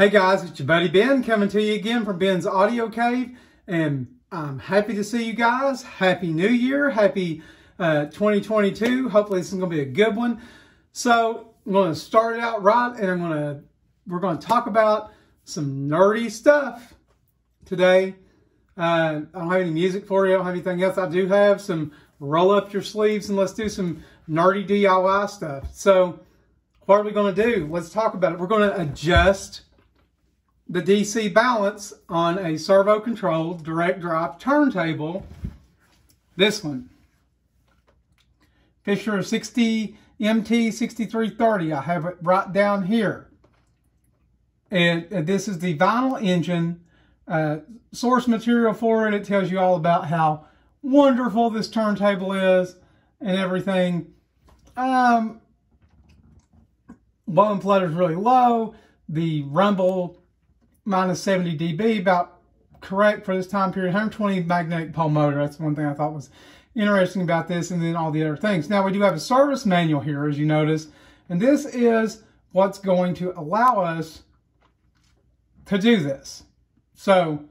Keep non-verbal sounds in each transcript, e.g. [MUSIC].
Hey guys, it's your buddy Ben coming to you again from Ben's Audio Cave. And I'm happy to see you guys. Happy New Year. Happy uh, 2022. Hopefully this is going to be a good one. So I'm going to start it out right and I'm going to, we're going to talk about some nerdy stuff today. Uh, I don't have any music for you. I don't have anything else. I do have some roll up your sleeves and let's do some nerdy DIY stuff. So what are we going to do? Let's talk about it. We're going to adjust the DC balance on a servo controlled direct drive turntable. This one. Fisher 60 MT 6330. I have it right down here. And, this is the vinyl engine uh, source material for it. It tells you all about how wonderful this turntable is and everything. Um, wow and flutter is really low. The rumble minus 70 dB, about correct for this time period. 120 magnetic pole motor. That's one thing I thought was interesting about this and then all the other things. Now we do have a service manual here, as you notice, and this is what's going to allow us to do this. So,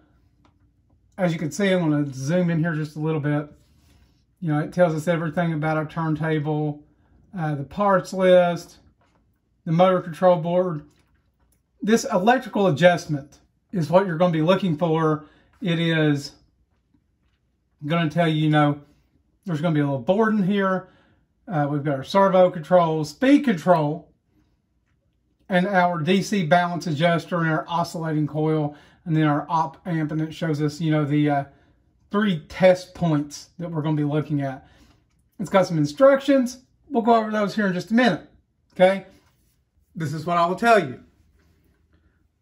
as you can see, I'm going to zoom in here just a little bit. You know, it tells us everything about our turntable, uh, the parts list, the motor control board, this electrical adjustment is what you're going to be looking for. It is going to tell you, you know, there's going to be a little board in here. Uh, we've got our servo control, speed control, and our DC balance adjuster and our oscillating coil, and then our op amp, and it shows us, you know, the uh, three test points that we're going to be looking at. It's got some instructions. We'll go over those here in just a minute, okay? This is what I will tell you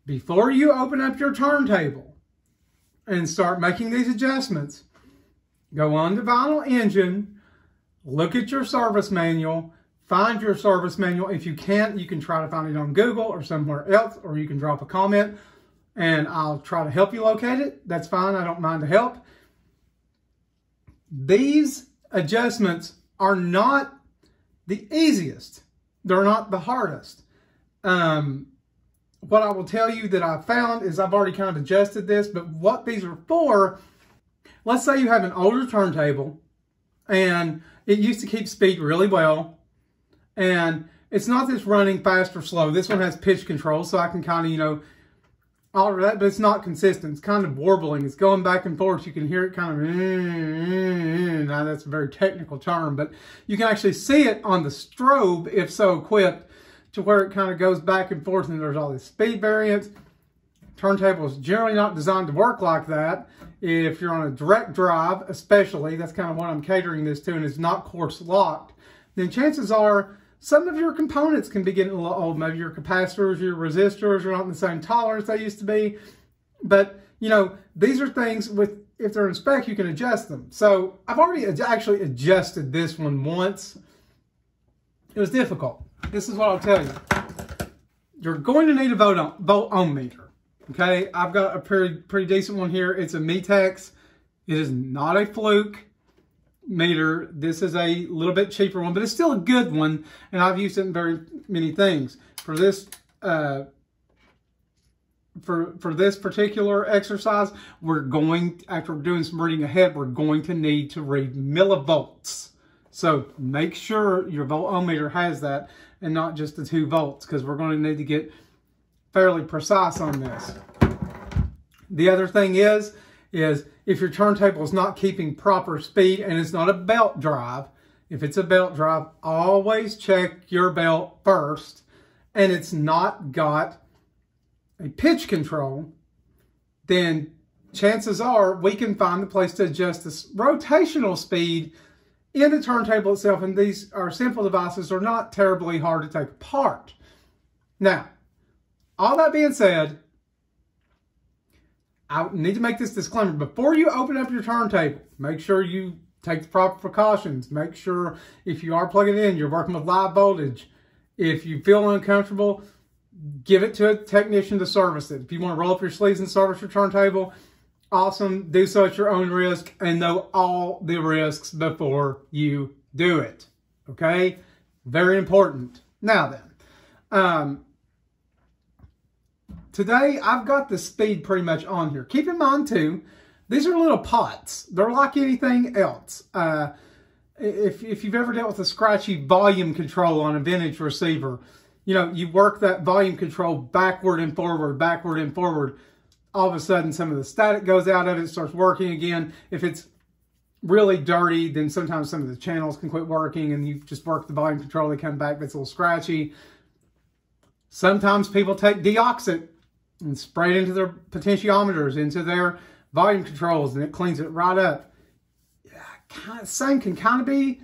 before you open up your turntable and start making these adjustments, go on to Vinyl Engine, look at your service manual, find your service manual. If you can't, you can try to find it on Google or somewhere else, or you can drop a comment and I'll try to help you locate it. That's fine. I don't mind to help. These adjustments are not the easiest. They're not the hardest. Um, what I will tell you that I found is I've already kind of adjusted this, but what these are for, let's say you have an older turntable and it used to keep speed really well. And it's not this running fast or slow. This one has pitch control, so I can kind of, you know, alter that, but it's not consistent. It's kind of warbling. It's going back and forth. You can hear it kind of, now that's a very technical term, but you can actually see it on the strobe if so equipped to where it kind of goes back and forth and there's all these speed variants. Turntable is generally not designed to work like that. If you're on a direct drive, especially, that's kind of what I'm catering this to, and it's not quartz locked, then chances are some of your components can be getting a little old. Maybe your capacitors, your resistors are not in the same tolerance they used to be. But, you know, these are things with, if they're in spec, you can adjust them. So I've already actually adjusted this one once. It was difficult this is what I'll tell you. You're going to need a volt, volt ohm meter. Okay, I've got a pretty, pretty decent one here. It's a Metex. It is not a fluke meter. This is a little bit cheaper one, but it's still a good one, and I've used it in very many things. For this, uh, for for this particular exercise, we're going after doing some reading ahead, we're going to need to read millivolts. So make sure your volt ohm meter has that and not just the two volts because we're going to need to get fairly precise on this. The other thing is, is if your turntable is not keeping proper speed and it's not a belt drive, if it's a belt drive, always check your belt first and it's not got a pitch control, then chances are we can find the place to adjust the rotational speed in the turntable itself, and these are simple devices, are not terribly hard to take apart. Now, all that being said, I need to make this disclaimer. Before you open up your turntable, make sure you take the proper precautions. Make sure if you are plugging in, you're working with live voltage. If you feel uncomfortable, give it to a technician to service it. If you want to roll up your sleeves and service your turntable, awesome. Do so at your own risk and know all the risks before you do it. Okay? Very important. Now then, um, today I've got the speed pretty much on here. Keep in mind too, these are little pots. They're like anything else. Uh, if, if you've ever dealt with a scratchy volume control on a vintage receiver, you know, you work that volume control backward and forward, backward and forward. All of a sudden, some of the static goes out of it, starts working again. If it's really dirty, then sometimes some of the channels can quit working and you just work the volume control, they come back, it's a little scratchy. Sometimes people take deoxit and spray it into their potentiometers, into their volume controls, and it cleans it right up. Yeah, kind of, same can kind of be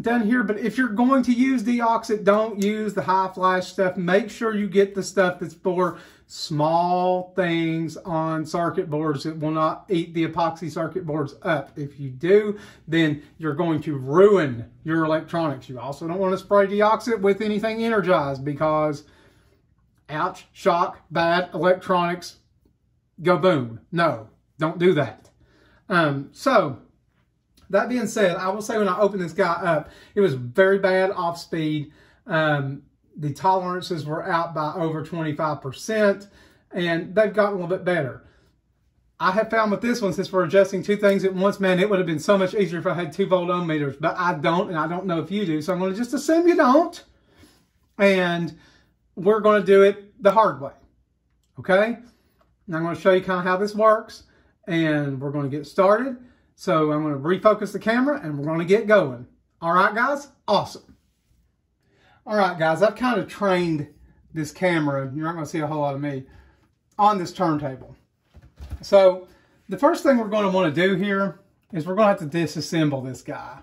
done here, but if you're going to use deoxit, don't use the high flash stuff. Make sure you get the stuff that's for small things on circuit boards that will not eat the epoxy circuit boards up. If you do, then you're going to ruin your electronics. You also don't want to spray deoxit with anything energized because ouch, shock, bad electronics, go boom. No, don't do that. Um, so, that being said, I will say when I opened this guy up, it was very bad off speed. Um, the tolerances were out by over 25%, and they've gotten a little bit better. I have found with this one, since we're adjusting two things at once, man, it would have been so much easier if I had two volt ohm meters, but I don't, and I don't know if you do, so I'm going to just assume you don't, and we're going to do it the hard way, okay? And I'm going to show you kind of how this works, and we're going to get started. So I'm going to refocus the camera and we're going to get going. All right, guys? Awesome. All right, guys, I've kind of trained this camera, you're not going to see a whole lot of me, on this turntable. So the first thing we're going to want to do here is we're going to have to disassemble this guy.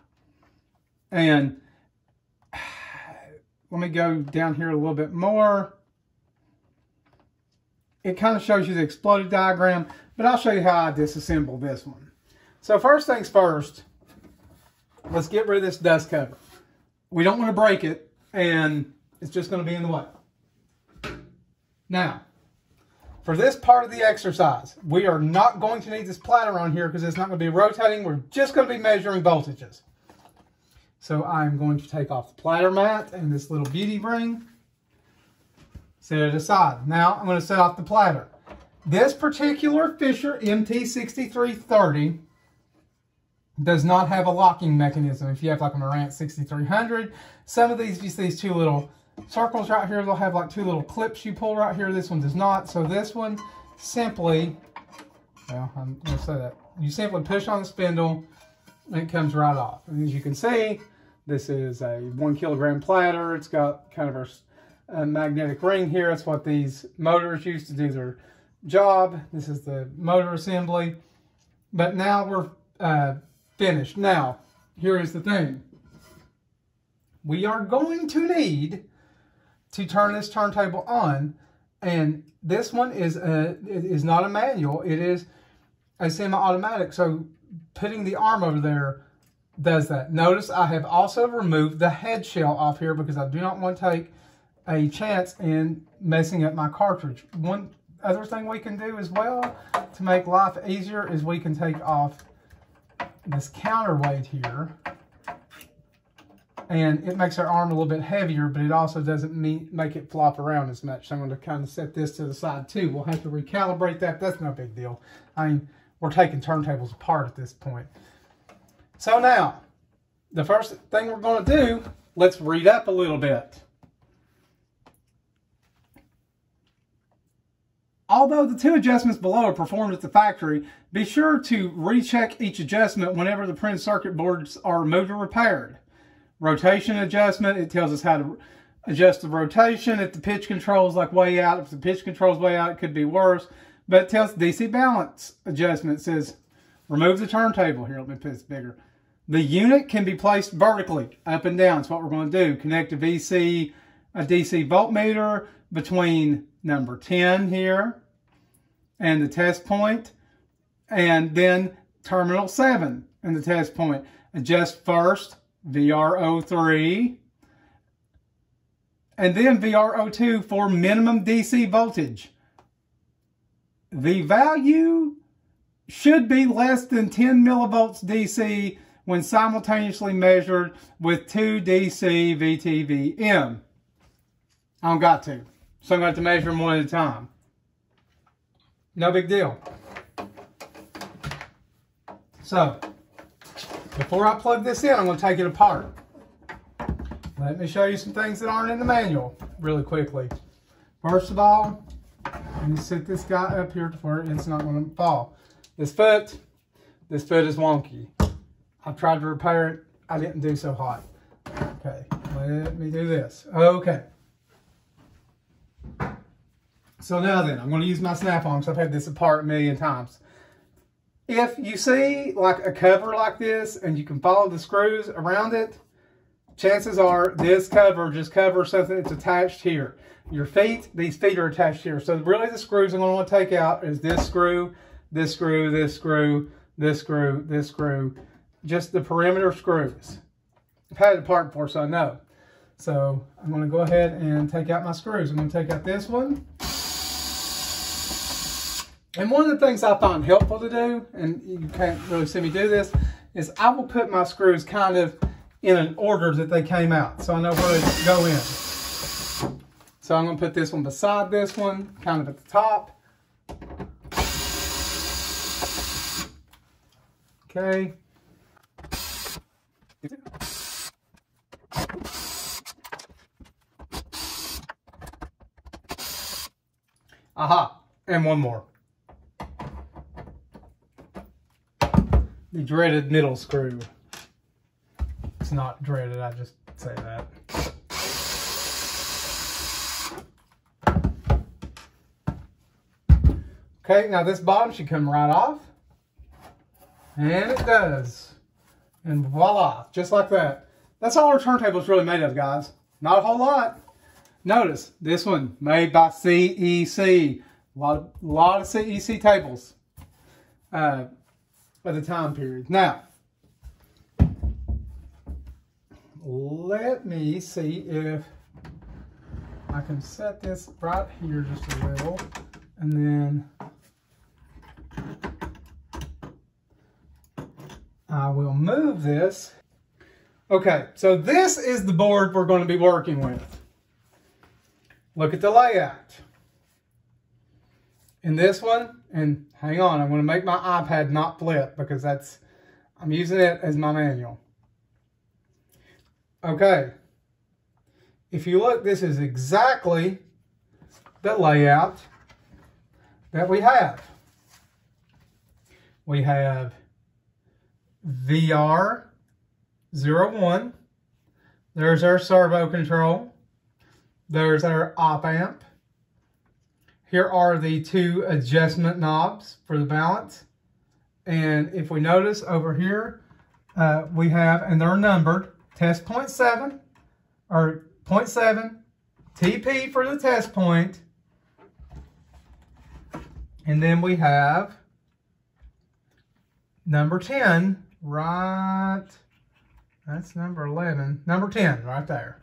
And [SIGHS] let me go down here a little bit more. It kind of shows you the exploded diagram, but I'll show you how I disassemble this one. So first things first, let's get rid of this dust cover. We don't want to break it, and it's just going to be in the way. Now, for this part of the exercise, we are not going to need this platter on here because it's not going to be rotating. We're just going to be measuring voltages. So I'm going to take off the platter mat and this little beauty ring, set it aside. Now I'm going to set off the platter. This particular Fisher MT6330 does not have a locking mechanism. If you have like a Marantz 6300, some of these, you see these two little circles right here, they'll have like two little clips you pull right here. This one does not. So this one simply, well, I'm going to say that. You simply push on the spindle and it comes right off. And as you can see, this is a one kilogram platter. It's got kind of a, a magnetic ring here. That's what these motors used to do their job. This is the motor assembly. But now we're uh, finished. Now, here is the thing. We are going to need to turn this turntable on, and this one is a, is not a manual. It is a semi-automatic, so putting the arm over there does that. Notice I have also removed the head shell off here because I do not want to take a chance in messing up my cartridge. One other thing we can do as well to make life easier is we can take off this counterweight here. And it makes our arm a little bit heavier, but it also doesn't make it flop around as much. So I'm going to kind of set this to the side too. We'll have to recalibrate that. That's no big deal. I mean, we're taking turntables apart at this point. So now, the first thing we're going to do, let's read up a little bit. Although the two adjustments below are performed at the factory, be sure to recheck each adjustment whenever the printed circuit boards are removed or repaired. Rotation adjustment, it tells us how to adjust the rotation. If the pitch control is like way out, if the pitch control is way out, it could be worse. But it tells DC balance adjustment. It says remove the turntable. Here, let me put this bigger. The unit can be placed vertically, up and down. That's what we're going to do. Connect a VC, a DC voltmeter between number 10 here and the test point, and then terminal 7 and the test point. Adjust first VR03 and then VR02 for minimum DC voltage. The value should be less than 10 millivolts DC when simultaneously measured with 2 DC VTVM. I don't got to. So I'm going to to measure them one at a time. No big deal. So, before I plug this in, I'm going to take it apart. Let me show you some things that aren't in the manual really quickly. First of all, let me set this guy up here to where it's not going to fall. This foot, this foot is wonky. I've tried to repair it. I didn't do so hot. Okay, let me do this. Okay. So now then, I'm going to use my snap-on because I've had this apart a million times. If you see like a cover like this and you can follow the screws around it, chances are this cover just covers something that's attached here. Your feet, these feet are attached here. So really the screws I'm going to want to take out is this screw, this screw, this screw, this screw, this screw, just the perimeter screws. I've had it apart before, so I know. So I'm going to go ahead and take out my screws. I'm going to take out this one. And one of the things I find helpful to do, and you can't really see me do this, is I will put my screws kind of in an order that they came out. So I know where to go in. So I'm going to put this one beside this one, kind of at the top. Okay. Aha, and one more. The dreaded middle screw. It's not dreaded, I just say that. Okay, now this bottom should come right off. And it does. And voila, just like that. That's all our turntable is really made of, guys. Not a whole lot. Notice, this one made by CEC. A lot of, lot of CEC tables uh, at the time period. Now, let me see if I can set this right here just a little. And then I will move this. Okay, so this is the board we're going to be working with. Look at the layout. In this one, and hang on, I'm going to make my iPad not flip because that's, I'm using it as my manual. Okay, if you look, this is exactly the layout that we have. We have VR01. There's our servo control. There's our op amp. Here are the two adjustment knobs for the balance. And if we notice over here, uh, we have, and they're numbered, test point seven, or point seven, TP for the test point, and then we have number 10 right, that's number 11, number 10 right there.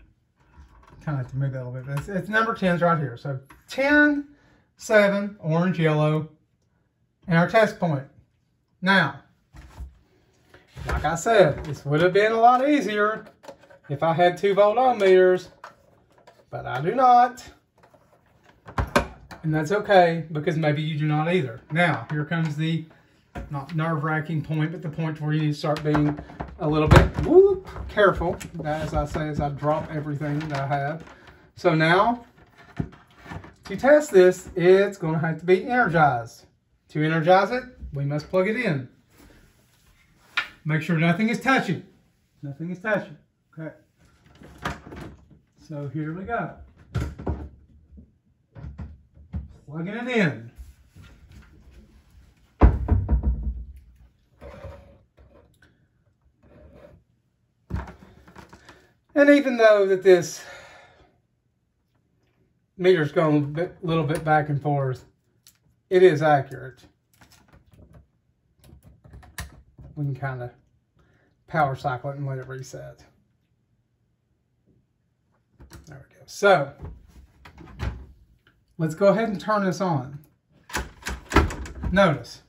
Kind of have to move that a little bit. It's, it's number 10's right here. So 10, 7, orange, yellow, and our test point. Now, like I said, this would have been a lot easier if I had two volt ohm meters, but I do not. And that's okay, because maybe you do not either. Now, here comes the not nerve-wracking point, but the point where you start being a little bit whoop, careful, as I say, as I drop everything that I have. So now, to test this, it's going to have to be energized. To energize it, we must plug it in. Make sure nothing is touching. Nothing is touching. Okay. So here we go. Plugging it in. And even though that this meter's going a little bit back and forth, it is accurate. We can kind of power cycle it and let it reset. There we go. So, let's go ahead and turn this on. Notice,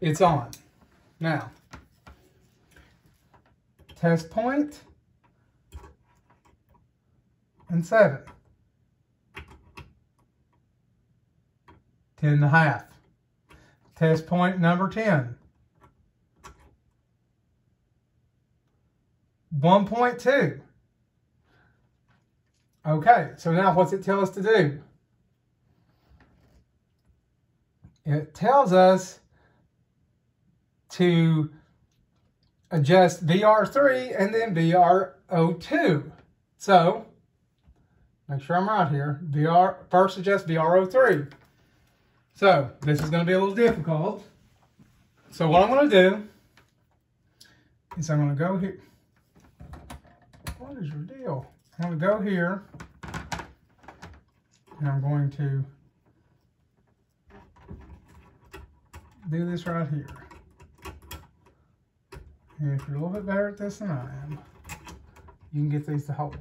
it's on. Now, test point and 7. 10 and a half. Test point number 10. 1.2. Okay, so now what's it tell us to do? It tells us to adjust VR3 and then VR02. So, make sure I'm right here. VR First adjust VR03. So, this is going to be a little difficult. So what I'm going to do is I'm going to go here. What is your deal? I'm going to go here and I'm going to do this right here. And if you're a little bit better at this than I am, you can get these to hold.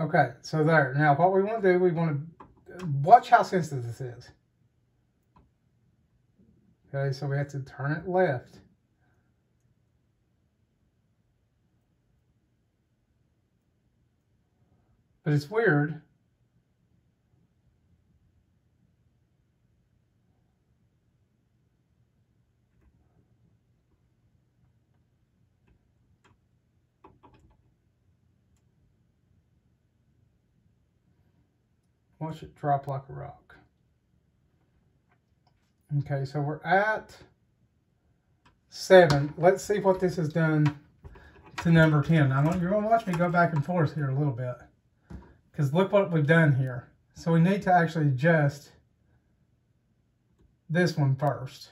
Okay, so there. Now what we want to do, we want to watch how sensitive this is. Okay, so we have to turn it left. But it's weird Watch it drop like a rock. Okay, so we're at seven. Let's see what this has done to number 10. Now, you're going to watch me go back and forth here a little bit. Because look what we've done here. So we need to actually adjust this one first.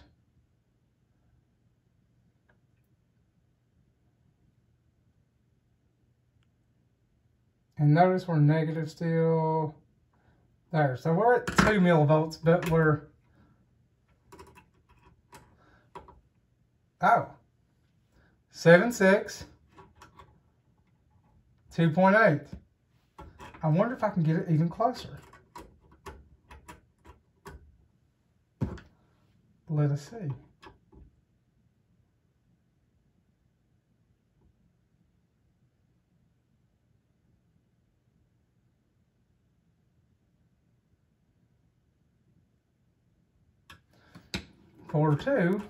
And notice we're negative still. There, so we're at 2 millivolts, but we're... Oh. 7.6. 2.8. I wonder if I can get it even closer. Let us see. Four two,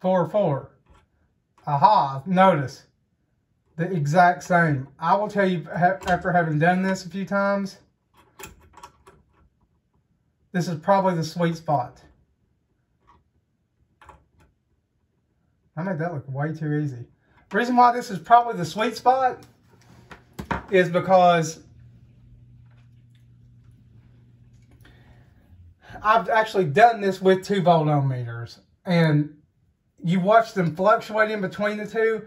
four four. Aha, notice the exact same. I will tell you after having done this a few times, this is probably the sweet spot. I made that look way too easy. Reason why this is probably the sweet spot is because I've actually done this with two volt ohm meters and you watch them fluctuate in between the two.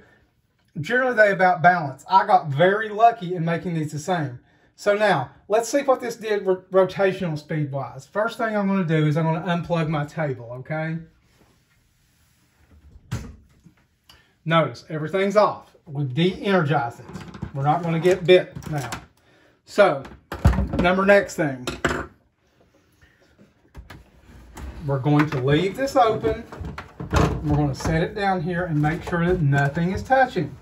Generally, they about balance. I got very lucky in making these the same. So now, let's see what this did rotational speed-wise. First thing I'm going to do is I'm going to unplug my table, okay? Notice, everything's off. We've de-energized it. We're not going to get bit now. So, number next thing. We're going to leave this open. We're going to set it down here and make sure that nothing is touching.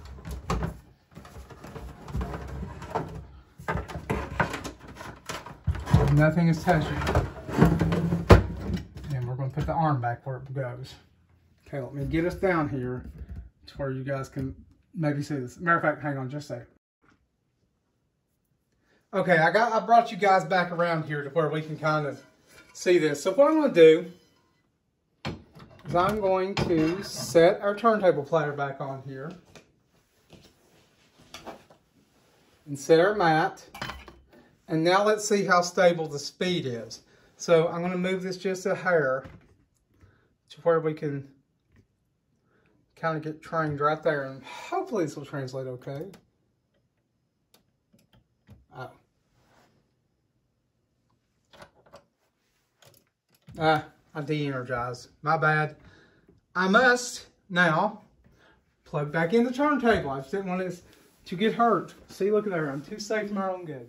Nothing is touching. And we're going to put the arm back where it goes. Okay, let me get us down here to where you guys can maybe see this. Matter of fact, hang on just a second. Okay, I got I brought you guys back around here to where we can kind of see this. So what I'm going to do is I'm going to set our turntable platter back on here and set our mat. And now let's see how stable the speed is. So I'm going to move this just a hair to where we can kind of get trained right there. And hopefully this will translate okay. Ah, I de-energized. My bad. I must now plug back in the turntable. I just didn't want this to get hurt. See, look at there. I'm too safe for my own good.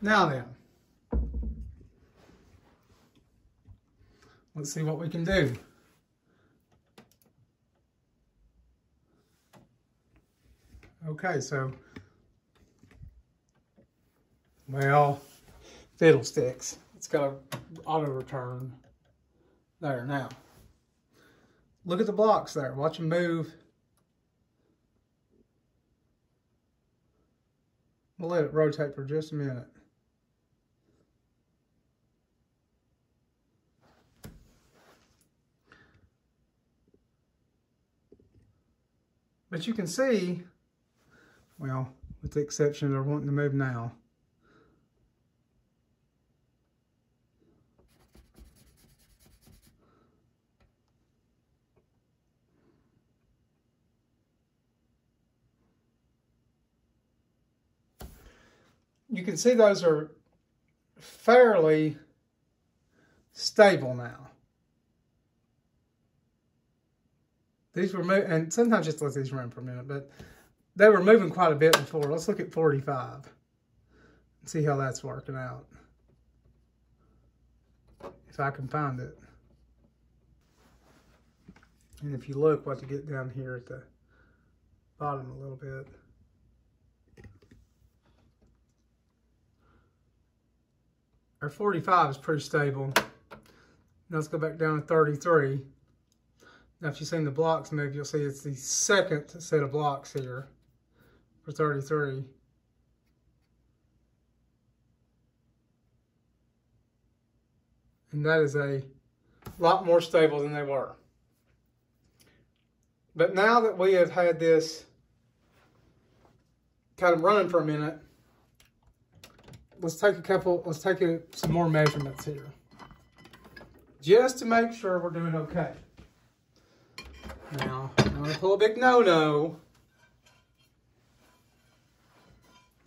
Now then, let's see what we can do. Okay, so, well, fiddlesticks. It's got a auto return there now. Look at the blocks there. Watch them move. We'll let it rotate for just a minute. But you can see, well, with the exception of wanting to move now, you can see those are fairly stable now. These were moving, and sometimes just let these run for a minute, but they were moving quite a bit before. Let's look at 45 and see how that's working out. If I can find it. And if you look what you get down here at the bottom a little bit. Our 45 is pretty stable. Now let's go back down to 33. Now if you've seen the blocks move, you'll see it's the second set of blocks here for 33. And that is a lot more stable than they were. But now that we have had this kind of running for a minute, let's take a couple, let's take a, some more measurements here. Just to make sure we're doing okay. Now, I'm to pull a big no-no.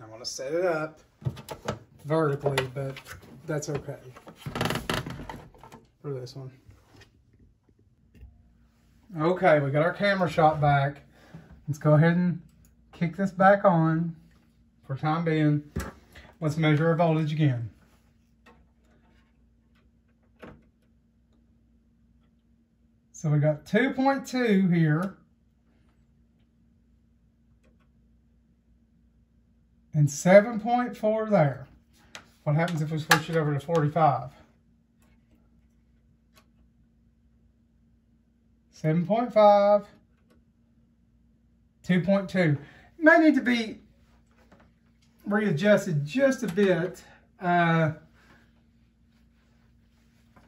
I'm to set it up vertically, but that's okay for this one. Okay, we got our camera shot back. Let's go ahead and kick this back on for time being. Let's measure our voltage again. So we got 2.2 here. And 7.4 there. What happens if we switch it over to 45? 7.5, 2.2. May need to be readjusted just a bit. Uh,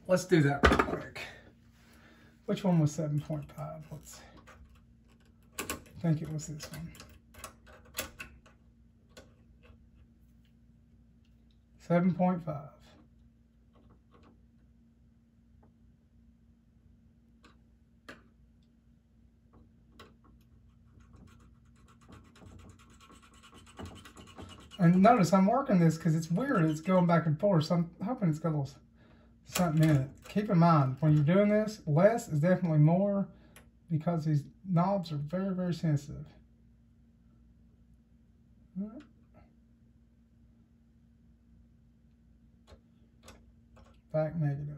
let's do that real quick. Which one was 7.5? Let's see. I think it was this one. 7.5. And notice I'm working this because it's weird. It's going back and forth. So I'm hoping it's got a little something in it. Keep in mind, when you're doing this, less is definitely more because these knobs are very, very sensitive. Back negative.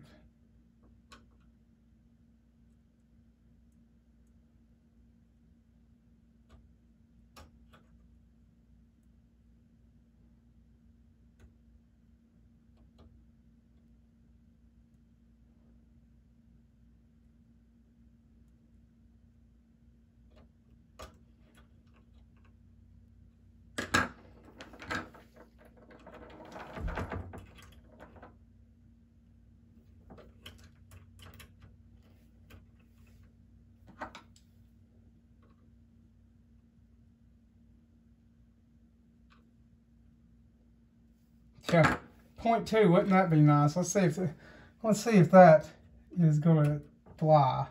Yeah, point two, wouldn't that be nice? Let's see if let's see if that is going to fly.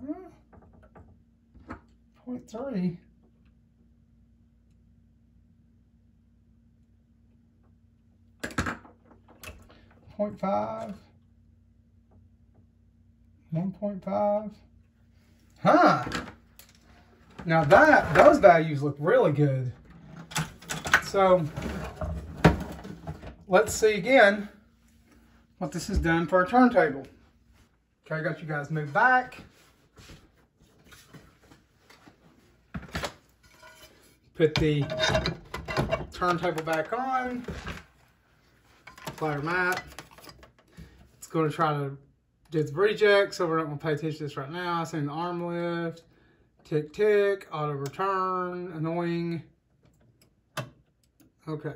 Hmm. Point three. Point five. One point five. Huh. Now that, those values look really good. So let's see again what this has done for our turntable. Okay, I got you guys moved back. put the turntable back on, player mat. It's going to try to do the reject, so we're not going to pay attention to this right now. Same the arm lift, tick tick, auto return, annoying. Okay.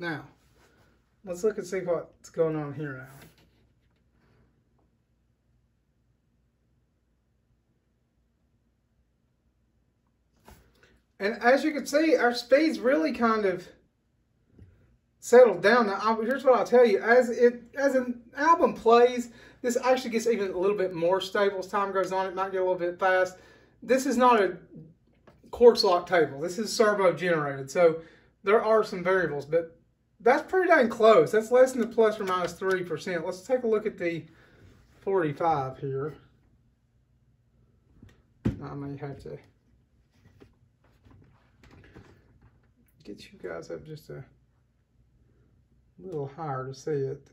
Now, let's look and see what's going on here now. And as you can see, our speed's really kind of settled down. Now, I, here's what I'll tell you. As it as an album plays, this actually gets even a little bit more stable as time goes on. It might get a little bit fast. This is not a quartz lock table. This is servo generated. So there are some variables, but that's pretty dang close. That's less than the plus or minus 3%. Let's take a look at the 45 here. I may have to get you guys up just a little higher to see it.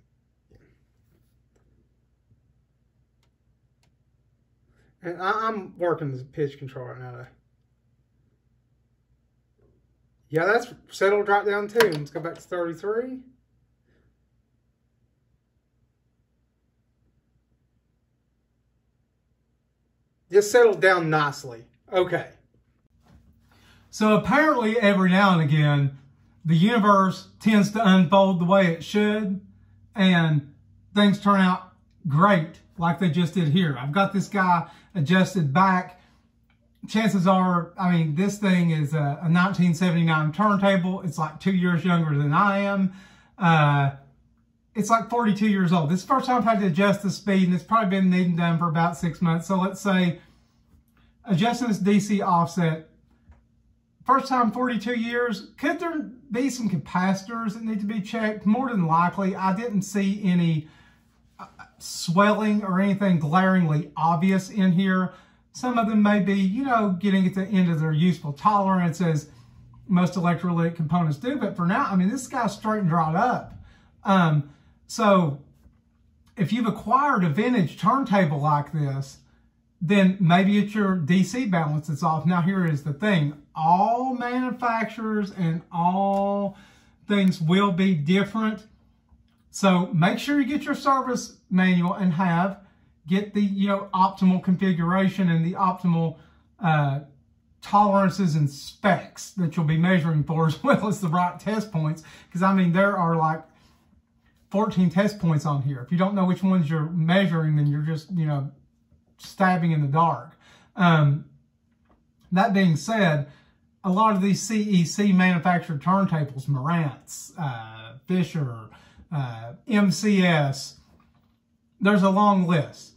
And I, am working the pitch control right now. Yeah, that's settled right down too. Let's go back to 33. Just settled down nicely. Okay. So apparently every now and again, the universe tends to unfold the way it should and things turn out great like they just did here. I've got this guy adjusted back. Chances are, I mean, this thing is a, a 1979 turntable. It's like two years younger than I am. Uh, it's like 42 years old. This is the first time I've had to adjust the speed, and it's probably been needing done for about six months. So let's say adjusting this DC offset First time 42 years. Could there be some capacitors that need to be checked? More than likely, I didn't see any uh, swelling or anything glaringly obvious in here. Some of them may be, you know, getting at the end of their useful tolerance as most electrolytic components do. But for now, I mean, this guy's straight and dried up. Um, so if you've acquired a vintage turntable like this, then maybe it's your DC balance that's off. Now here is the thing. All manufacturers and all things will be different. So make sure you get your service manual and have, get the, you know, optimal configuration and the optimal uh, tolerances and specs that you'll be measuring for as [LAUGHS] well as the right test points. Because I mean, there are like 14 test points on here. If you don't know which ones you're measuring, then you're just, you know, stabbing in the dark. Um, that being said, a lot of these CEC manufactured turntables, Marantz, uh, Fisher, uh, MCS, there's a long list.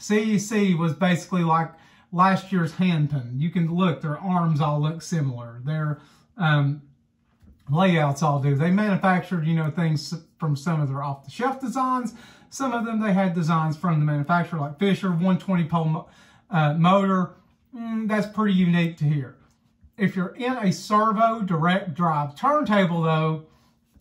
CEC was basically like last year's Hanpin. You can look, their arms all look similar. Their um, layouts all do. They manufactured, you know, things from some of their off-the-shelf designs some of them, they had designs from the manufacturer like Fisher, 120 pole uh, motor. Mm, that's pretty unique to here. If you're in a servo direct drive turntable though,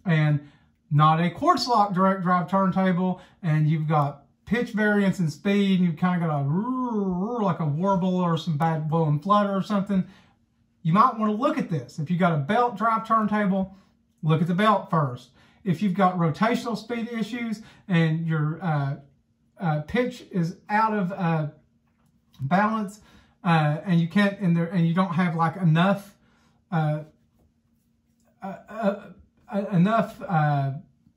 and not a quartz lock direct drive turntable, and you've got pitch variance and speed, and you've kind of got a like a warble or some wow and flutter or something, you might want to look at this. If you got a belt drive turntable, look at the belt first if you've got rotational speed issues and your uh, uh, pitch is out of uh, balance uh, and you can't and there and you don't have like enough uh, uh, enough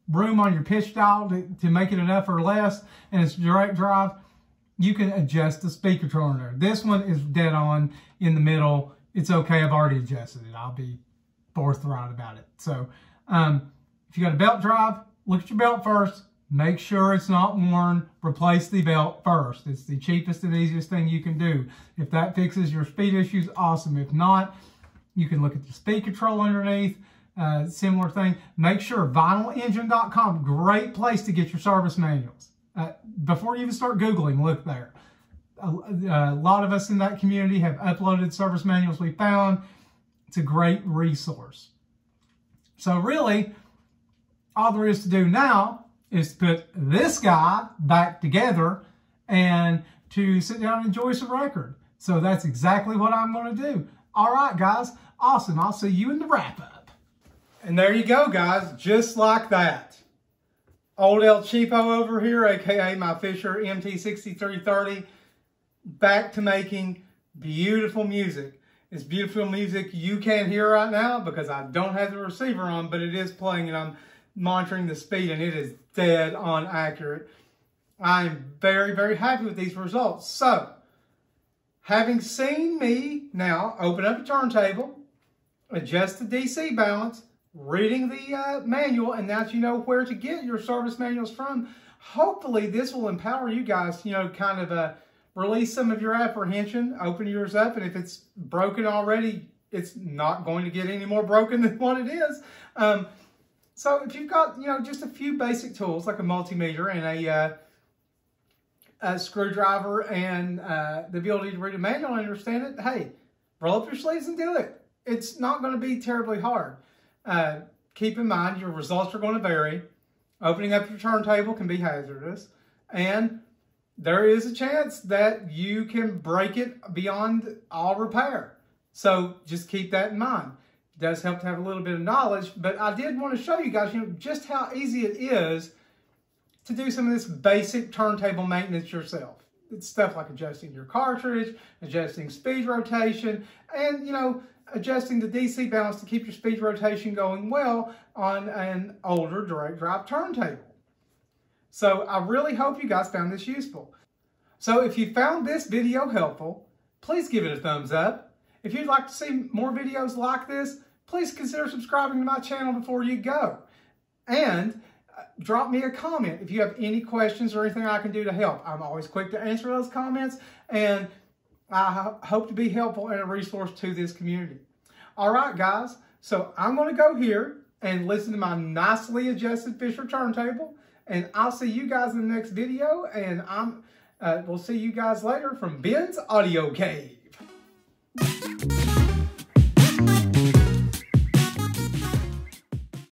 room on your pitch dial to, to make it enough or less and it's direct drive you can adjust the speed controller there this one is dead on in the middle it's okay I've already adjusted it I'll be forthright about it so um, if you got a belt drive, look at your belt first. Make sure it's not worn. Replace the belt first. It's the cheapest and easiest thing you can do. If that fixes your speed issues, awesome. If not, you can look at the speed control underneath. Uh, similar thing. Make sure vinylengine.com, great place to get your service manuals. Uh, before you even start Googling, look there. A, a, lot of us in that community have uploaded service manuals we found. It's a great resource. So really, all there is to do now is to put this guy back together and to sit down and enjoy some record. So that's exactly what I'm going to do. All right, guys. Awesome. I'll see you in the wrap-up. And there you go, guys. Just like that. Old El Cheapo over here, aka my Fisher MT6330, back to making beautiful music. It's beautiful music you can't hear right now because I don't have the receiver on, but it is playing and I'm monitoring the speed and it is dead on accurate. I'm very, very happy with these results. So, having seen me now open up a turntable, adjust the DC balance, reading the uh, manual, and now you know where to get your service manuals from, hopefully this will empower you guys, you know, kind of uh, release some of your apprehension, open yours up, and if it's broken already, it's not going to get any more broken [LAUGHS] than what it is. Um, so if you've got, you know, just a few basic tools like a multimeter and a, uh, a screwdriver and uh, the ability to read a manual and understand it, hey, roll up your sleeves and do it. It's not going to be terribly hard. Uh, keep in mind your results are going to vary. Opening up your turntable can be hazardous. And there is a chance that you can break it beyond all repair. So just keep that in mind. It does help to have a little bit of knowledge, but I did want to show you guys, you know, just how easy it is to do some of this basic turntable maintenance yourself. It's stuff like adjusting your cartridge, adjusting speed rotation, and, you know, adjusting the DC balance to keep your speed rotation going well on an older direct drive turntable. So I really hope you guys found this useful. So if you found this video helpful, please give it a thumbs up. If you'd like to see more videos like this, please consider subscribing to my channel before you go. And uh, drop me a comment if you have any questions or anything I can do to help. I'm always quick to answer those comments and I hope to be helpful and a resource to this community. All right, guys. So I'm going to go here and listen to my nicely adjusted Fisher turntable. And I'll see you guys in the next video. And I'm uh, we'll see you guys later from Ben's Audio Cave.